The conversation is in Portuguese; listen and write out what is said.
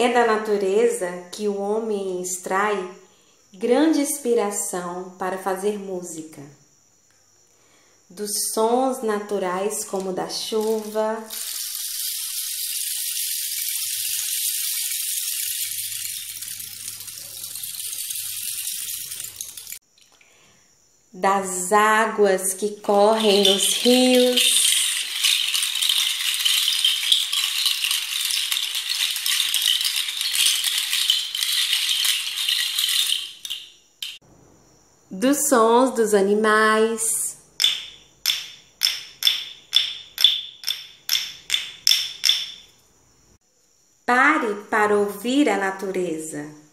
É da natureza que o homem extrai grande inspiração para fazer música. Dos sons naturais, como da chuva, das águas que correm nos rios, dos sons dos animais. Pare para ouvir a natureza.